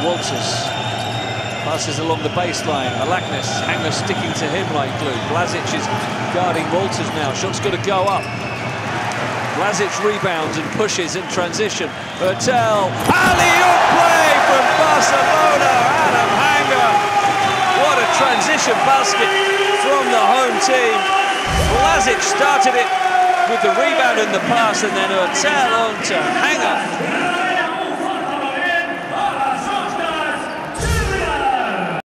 Walters passes along the baseline. Milaknis, Hanga sticking to him like glue. Blazic is guarding Walters now. Shot's got to go up. Blazic rebounds and pushes in transition. Heurtel, alley-oop play from Barcelona. Adam Hanga. What a transition basket from the home team. Blazic started it with the rebound and the pass, and then Heurtel on to Hanga.